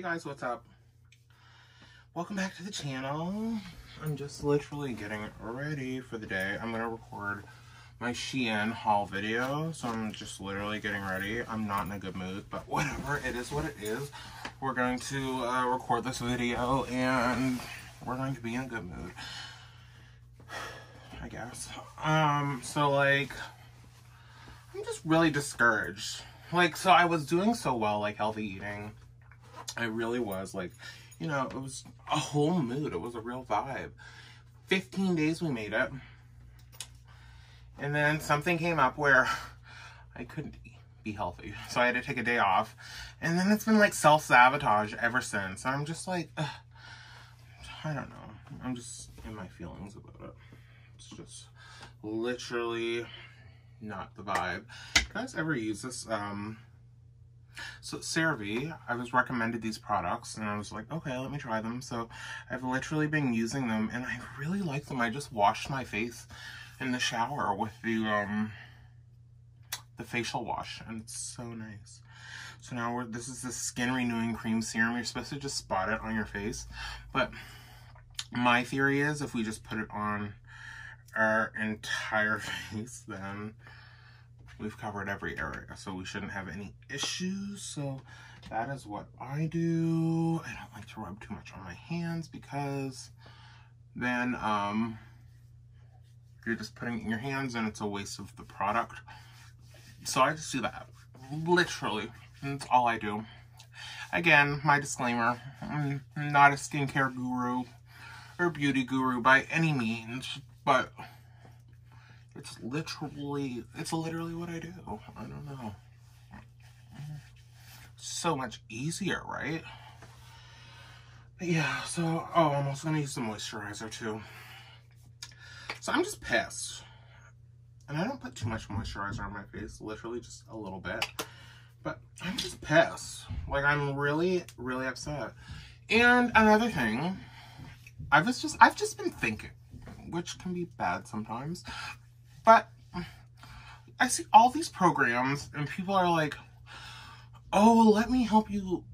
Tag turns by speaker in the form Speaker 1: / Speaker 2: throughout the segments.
Speaker 1: Hey guys, what's up? Welcome back to the channel. I'm just literally getting ready for the day. I'm gonna record my Shein haul video, so I'm just literally getting ready. I'm not in a good mood, but whatever, it is what it is. We're going to uh, record this video and we're going to be in a good mood. I guess. Um, so like, I'm just really discouraged. Like, so I was doing so well, like healthy eating. I really was like, you know, it was a whole mood. It was a real vibe. 15 days we made it. And then something came up where I couldn't be healthy. So I had to take a day off. And then it's been like self-sabotage ever since. I'm just like, ugh, I don't know. I'm just in my feelings about it. It's just literally not the vibe. You guys ever use this? Um, so CeraVe, I was recommended these products and I was like, okay, let me try them. So I've literally been using them and I really like them. I just washed my face in the shower with the um the facial wash and it's so nice. So now we're, this is the skin renewing cream serum. You're supposed to just spot it on your face. But my theory is if we just put it on our entire face, then we've covered every area. So we shouldn't have any issues. So that is what I do. I don't like to rub too much on my hands because then um, you're just putting it in your hands and it's a waste of the product. So I just do that. Literally. That's all I do. Again, my disclaimer, I'm not a skincare guru or beauty guru by any means, but it's literally, it's literally what I do. I don't know. So much easier, right? But yeah, so, oh, I'm also gonna use some moisturizer too. So I'm just pissed. And I don't put too much moisturizer on my face, literally just a little bit. But I'm just pissed. Like, I'm really, really upset. And another thing, I was just, I've just been thinking, which can be bad sometimes, but I see all these programs and people are like, oh, let me help you.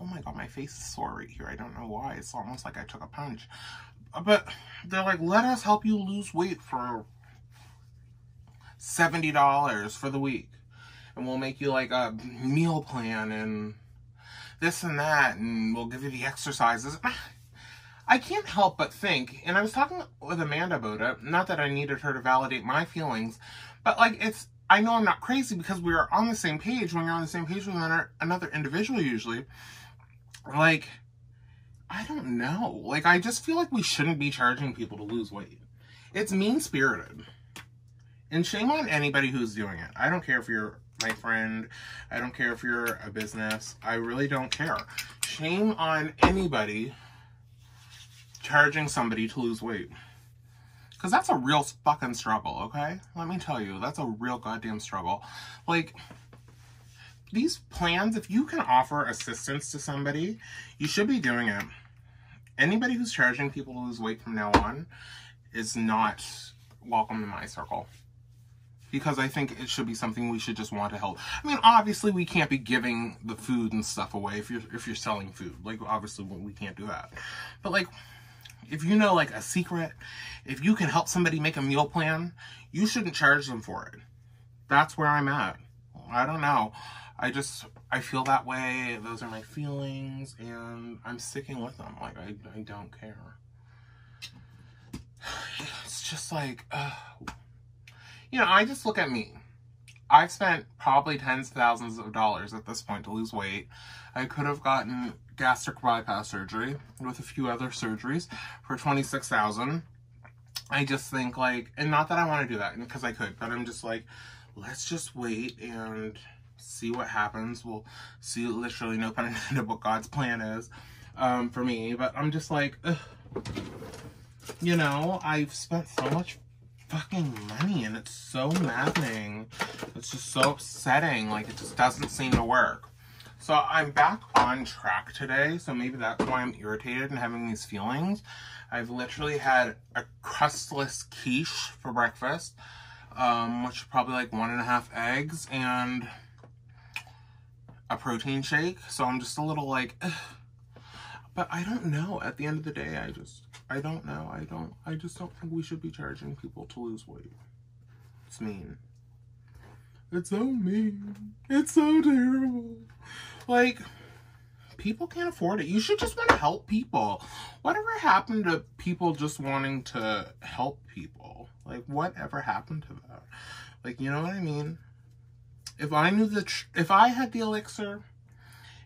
Speaker 1: Oh my God, my face is sore right here. I don't know why. It's almost like I took a punch. But they're like, let us help you lose weight for $70 for the week. And we'll make you like a meal plan and this and that. And we'll give you the exercises. I can't help but think, and I was talking with Amanda about it, not that I needed her to validate my feelings, but like it's, I know I'm not crazy because we are on the same page when you're on the same page with another, individual usually. Like, I don't know. Like, I just feel like we shouldn't be charging people to lose weight. It's mean-spirited. And shame on anybody who's doing it. I don't care if you're my friend. I don't care if you're a business. I really don't care. Shame on anybody charging somebody to lose weight. Because that's a real fucking struggle, okay? Let me tell you, that's a real goddamn struggle. Like, these plans, if you can offer assistance to somebody, you should be doing it. Anybody who's charging people to lose weight from now on is not welcome in my circle. Because I think it should be something we should just want to help. I mean, obviously we can't be giving the food and stuff away if you're if you're selling food. Like obviously we can't do that. But like if you know like a secret, if you can help somebody make a meal plan, you shouldn't charge them for it. That's where I'm at. I don't know. I just, I feel that way. Those are my feelings and I'm sticking with them. Like, I, I don't care. It's just like, uh, you know, I just look at me. I've spent probably tens of thousands of dollars at this point to lose weight. I could have gotten gastric bypass surgery with a few other surgeries for 26000 I just think like, and not that I want to do that because I could, but I'm just like, let's just wait and see what happens. We'll see literally no pun intended what God's plan is um, for me. But I'm just like, ugh. you know, I've spent so much fucking money and it's so maddening. It's just so upsetting. Like it just doesn't seem to work. So I'm back on track today, so maybe that's why I'm irritated and having these feelings. I've literally had a crustless quiche for breakfast, um, which is probably like one and a half eggs, and a protein shake. So I'm just a little like, Ugh. but I don't know. At the end of the day, I just, I don't know. I don't, I just don't think we should be charging people to lose weight. It's mean. It's so mean. It's so terrible. Like, people can't afford it. You should just want to help people. Whatever happened to people just wanting to help people? Like, whatever happened to that? Like, you know what I mean? If I knew the, if I had the elixir,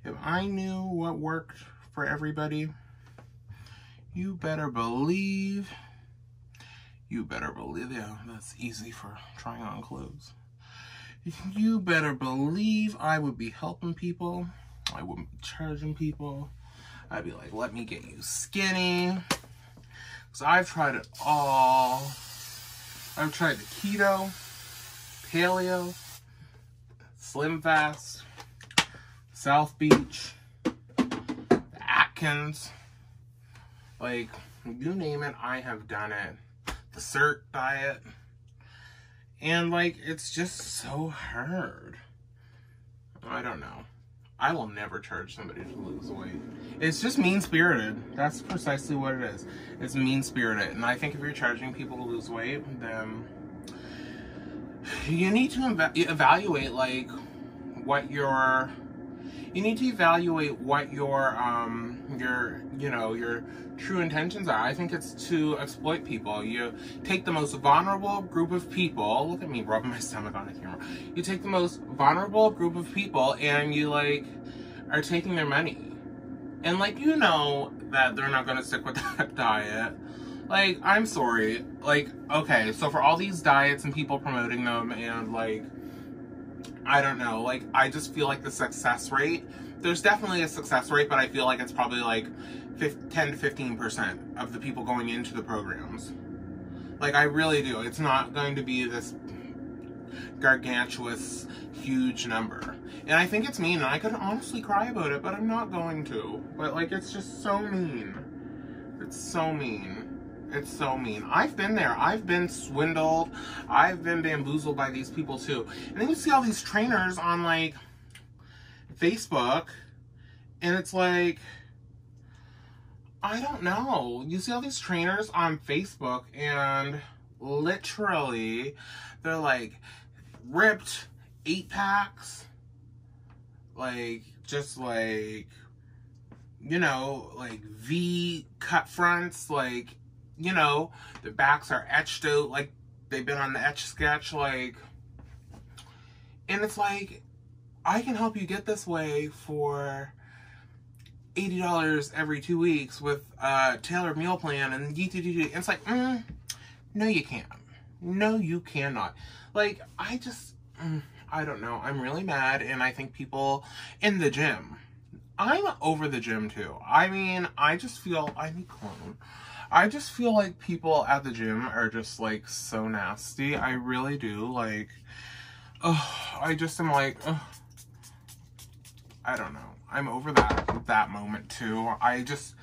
Speaker 1: if I knew what worked for everybody, you better believe, you better believe, yeah, that's easy for trying on clothes. You better believe I would be helping people. I wouldn't be charging people. I'd be like, let me get you skinny. Because I've tried it all. I've tried the keto, paleo, slim fast, South Beach, Atkins. Like, you name it, I have done it. The Sirt diet. And, like, it's just so hard. I don't know. I will never charge somebody to lose weight. It's just mean-spirited. That's precisely what it is. It's mean-spirited. And I think if you're charging people to lose weight, then you need to ev evaluate, like, what your... You need to evaluate what your, um, your, you know, your true intentions are. I think it's to exploit people. You take the most vulnerable group of people, look at me rubbing my stomach on the camera. You take the most vulnerable group of people and you like are taking their money. And like, you know that they're not to stick with that diet. Like, I'm sorry. Like, okay, so for all these diets and people promoting them and like, I don't know, like, I just feel like the success rate, there's definitely a success rate, but I feel like it's probably like 10 to 15% of the people going into the programs. Like, I really do. It's not going to be this gargantuous, huge number. And I think it's mean, and I could honestly cry about it, but I'm not going to. But, like, it's just so mean. It's so mean. It's so mean. I've been there. I've been swindled. I've been bamboozled by these people, too. And then you see all these trainers on, like, Facebook, and it's like I don't know. You see all these trainers on Facebook and literally they're like ripped eight packs. Like just like you know, like V cut fronts, like you know, the backs are etched out like they've been on the etch sketch, like and it's like I can help you get this way for $80 every two weeks with a tailored meal plan and. It's like, mm, no, you can't. No, you cannot. Like, I just, mm, I don't know. I'm really mad, and I think people in the gym, I'm over the gym too. I mean, I just feel, I need clone. I just feel like people at the gym are just like so nasty. I really do. Like, oh, I just am like, I don't know. I'm over that that moment too. I just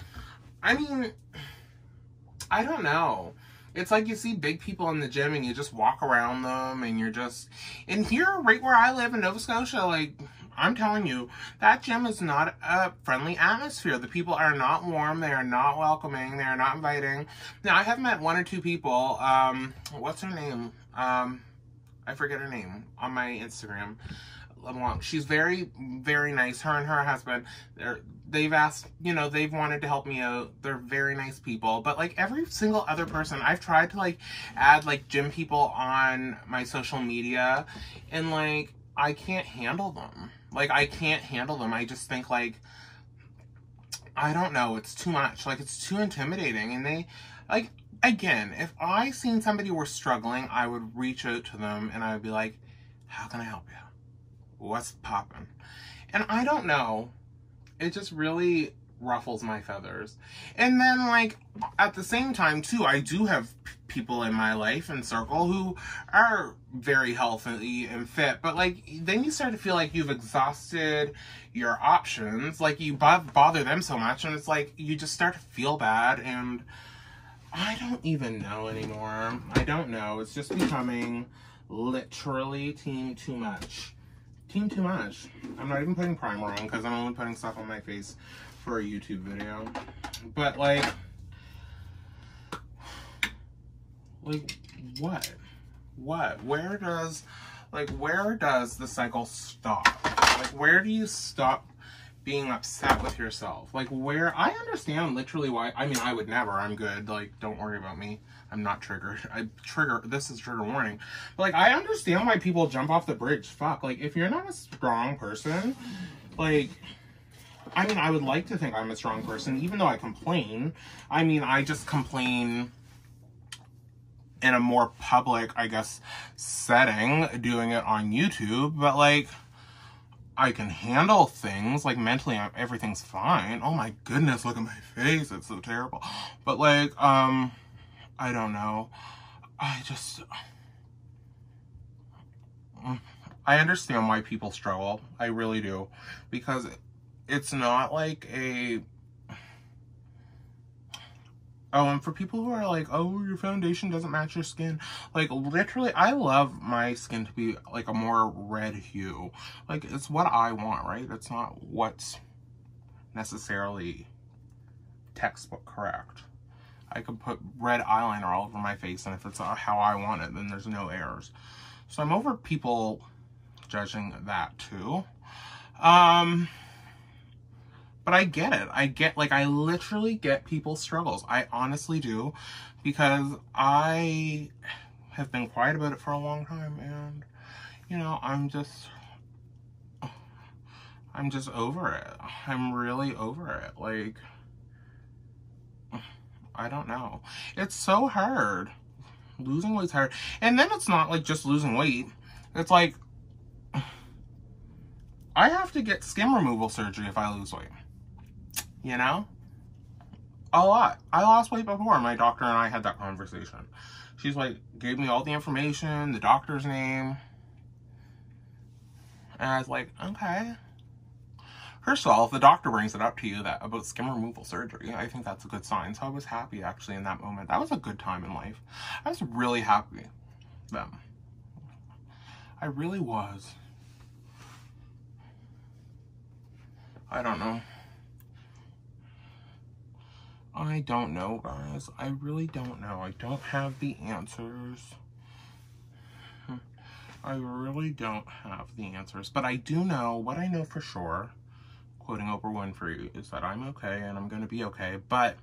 Speaker 1: I mean I don't know. It's like you see big people in the gym and you just walk around them and you're just and here right where I live in Nova Scotia, like I'm telling you, that gym is not a friendly atmosphere. The people are not warm. They are not welcoming. They are not inviting. Now, I have met one or two people. Um, what's her name? Um, I forget her name on my Instagram. LeBlanc. She's very, very nice. Her and her husband, they've asked, you know, they've wanted to help me out. They're very nice people. But like every single other person, I've tried to like add like gym people on my social media and like I can't handle them. Like I can't handle them. I just think like, I don't know, it's too much. Like it's too intimidating. And they, like, again, if I seen somebody were struggling, I would reach out to them and I would be like, how can I help you? What's popping? And I don't know. It just really ruffles my feathers. And then, like, at the same time, too, I do have people in my life and circle who are very healthy and fit, but, like, then you start to feel like you've exhausted your options. Like, you bother them so much, and it's like you just start to feel bad, and I don't even know anymore. I don't know. It's just becoming literally team too much team too much. I'm not even putting primer on because I'm only putting stuff on my face for a YouTube video. But like, like what? What? Where does, like, where does the cycle stop? Like, where do you stop being upset with yourself? Like, where, I understand literally why, I mean, I would never, I'm good, like, don't worry about me. I'm not triggered. I trigger, this is trigger warning. But, like, I understand why people jump off the bridge. Fuck, like, if you're not a strong person, like, I mean, I would like to think I'm a strong person, even though I complain. I mean, I just complain in a more public, I guess, setting, doing it on YouTube, but like, I can handle things, like mentally, everything's fine. Oh my goodness, look at my face, it's so terrible. But like, um, I don't know. I just, I understand why people struggle. I really do. Because it's not like a Oh, and for people who are like, oh, your foundation doesn't match your skin. Like, literally, I love my skin to be like a more red hue. Like, it's what I want, right? It's not what's necessarily textbook correct. I could put red eyeliner all over my face, and if it's how I want it, then there's no errors. So I'm over people judging that too. Um, but I get it. I get, like, I literally get people's struggles. I honestly do. Because I have been quiet about it for a long time. And, you know, I'm just, I'm just over it. I'm really over it. Like, I don't know. It's so hard. Losing weight's hard. And then it's not like just losing weight. It's like, I have to get skin removal surgery if I lose weight you know? A lot. I lost weight before. My doctor and I had that conversation. She's like, gave me all the information, the doctor's name. And I was like, okay. First of all, if the doctor brings it up to you that about skin removal surgery, I think that's a good sign. So I was happy actually in that moment. That was a good time in life. I was really happy then. I really was. I don't know. I don't know, guys. I really don't know. I don't have the answers. I really don't have the answers. But I do know, what I know for sure, quoting Oprah Winfrey, is that I'm okay and I'm going to be okay. But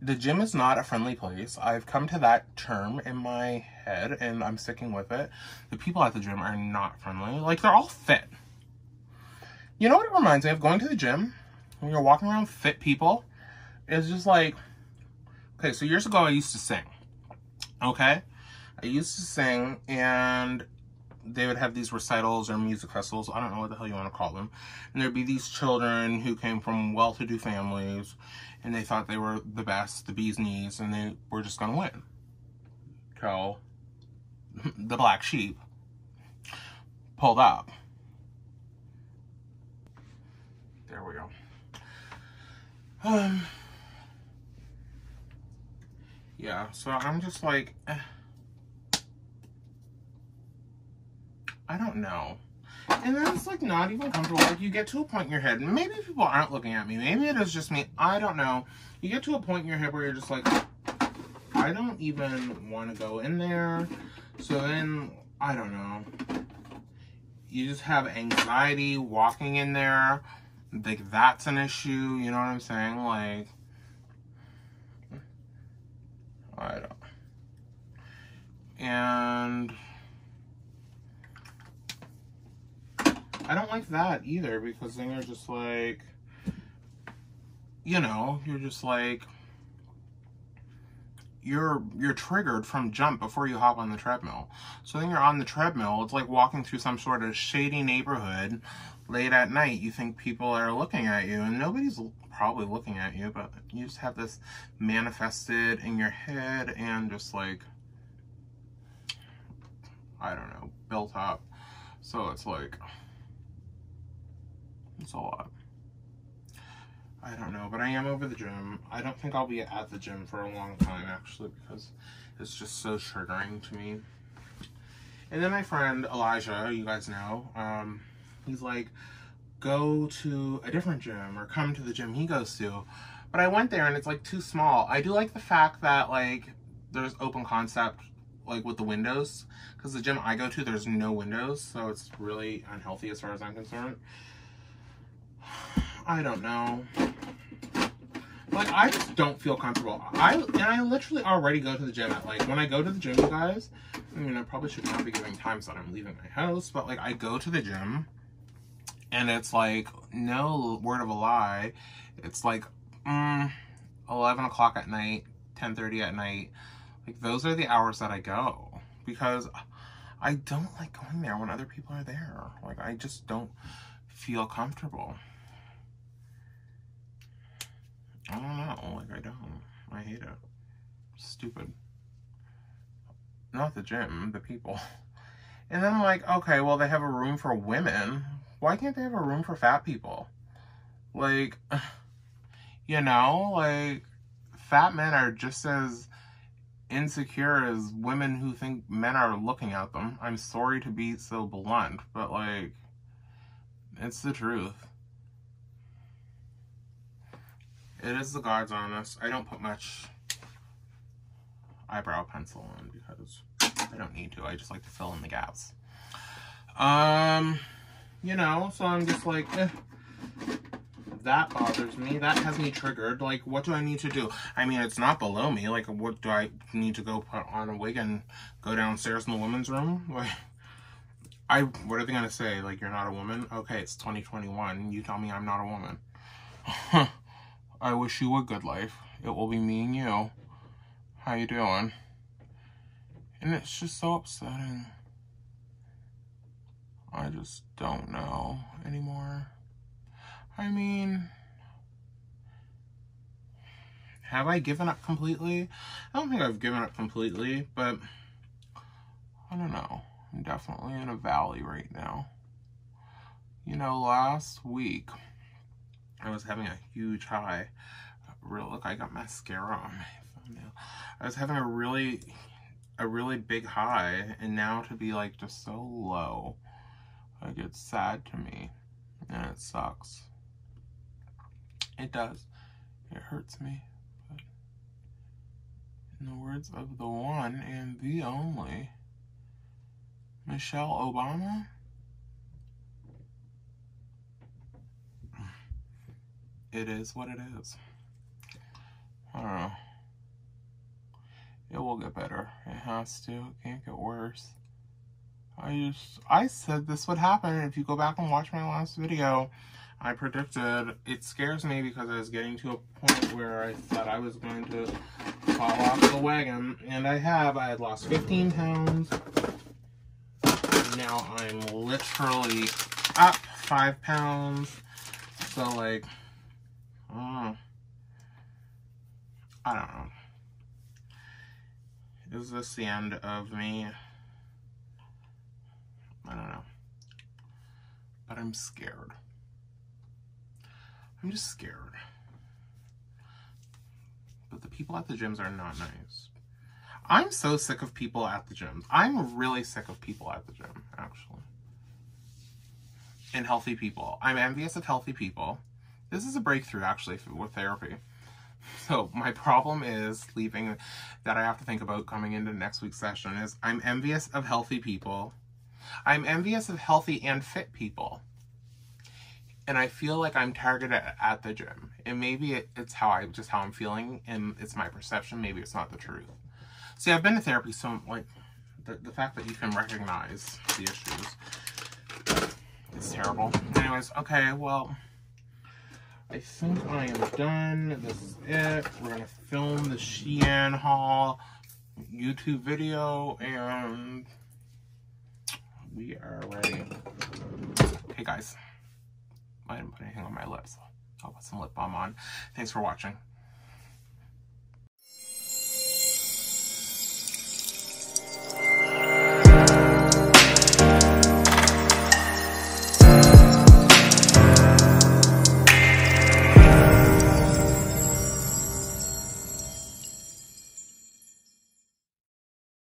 Speaker 1: the gym is not a friendly place. I've come to that term in my head and I'm sticking with it. The people at the gym are not friendly. Like, they're all fit. You know what it reminds me of? Going to the gym, when you're walking around fit people, it's just like, okay, so years ago I used to sing, okay? I used to sing and they would have these recitals or music festivals, I don't know what the hell you want to call them. And there'd be these children who came from well-to-do families and they thought they were the best, the bee's knees, and they were just going to win. So, the black sheep pulled up. There we go. Um, yeah, so I'm just like, eh. I don't know. And then it's like not even comfortable. Like you get to a point in your head, maybe people aren't looking at me. Maybe it is just me. I don't know. You get to a point in your head where you're just like, I don't even want to go in there. So then, I don't know. You just have anxiety walking in there. Like that's an issue. You know what I'm saying? Like, And I don't like that either because then you're just like, you know, you're just like, you're you're triggered from jump before you hop on the treadmill. So then you're on the treadmill. It's like walking through some sort of shady neighborhood late at night. You think people are looking at you, and nobody's probably looking at you, but you just have this manifested in your head and just like, I don't know, built up. So it's like, it's a lot. I don't know, but I am over the gym. I don't think I'll be at the gym for a long time, actually, because it's just so triggering to me. And then my friend Elijah, you guys know, um, He's like, go to a different gym or come to the gym he goes to. But I went there and it's like too small. I do like the fact that like there's open concept like with the windows because the gym I go to there's no windows so it's really unhealthy as far as I'm concerned. I don't know. Like I just don't feel comfortable. I and I literally already go to the gym at like when I go to the gym, you guys. I mean, I probably should not be giving times that I'm leaving my house, but like I go to the gym, and it's like no word of a lie. It's like mm, eleven o'clock at night, ten thirty at night. Like those are the hours that I go because I don't like going there when other people are there. Like I just don't feel comfortable. I don't know. Like, I don't. I hate it. Stupid. Not the gym, the people. And then I'm like, okay, well, they have a room for women. Why can't they have a room for fat people? Like, you know, like, fat men are just as insecure as women who think men are looking at them. I'm sorry to be so blunt, but, like, it's the truth. It is the God's Honest. I don't put much eyebrow pencil on because I don't need to. I just like to fill in the gaps. Um, you know, so I'm just like, eh, that bothers me. That has me triggered. Like, what do I need to do? I mean, it's not below me. Like, what do I need to go put on a wig and go downstairs in the women's room? Like, I, what are they to say? Like, you're not a woman? Okay, it's 2021. You tell me I'm not a woman. I wish you a good life. It will be me and you. How you doing? And it's just so upsetting. I just don't know anymore. I mean, have I given up completely? I don't think I've given up completely, but I don't know. I'm definitely in a valley right now. You know, last week, I was having a huge high. Real look, I got mascara on my thumbnail. I was having a really, a really big high, and now to be like just so low, like it's sad to me, and it sucks. It does. It hurts me. But in the words of the one and the only, Michelle Obama. it is what it is. I don't know. It will get better. It has to. It can't get worse. I just, I said this would happen. If you go back and watch my last video, I predicted, it scares me because I was getting to a point where I thought I was going to fall off the wagon. And I have. I had lost 15 pounds. Now I'm literally up 5 pounds. So, like, Mm. I don't know. Is this the end of me? I don't know. But I'm scared. I'm just scared. But the people at the gyms are not nice. I'm so sick of people at the gyms. I'm really sick of people at the gym, actually. And healthy people. I'm envious of healthy people. This is a breakthrough actually with therapy. So my problem is leaving that I have to think about coming into next week's session is I'm envious of healthy people. I'm envious of healthy and fit people. And I feel like I'm targeted at the gym. And maybe it, it's how I just how I'm feeling and it's my perception. Maybe it's not the truth. See, I've been to therapy so like the, the fact that you can recognize the issues is terrible. Anyways, okay, well I think I am done. This is it. We're to film the Shein haul YouTube video and we are ready. Hey guys, I didn't put anything on my lips. I'll put some lip balm on. Thanks for watching.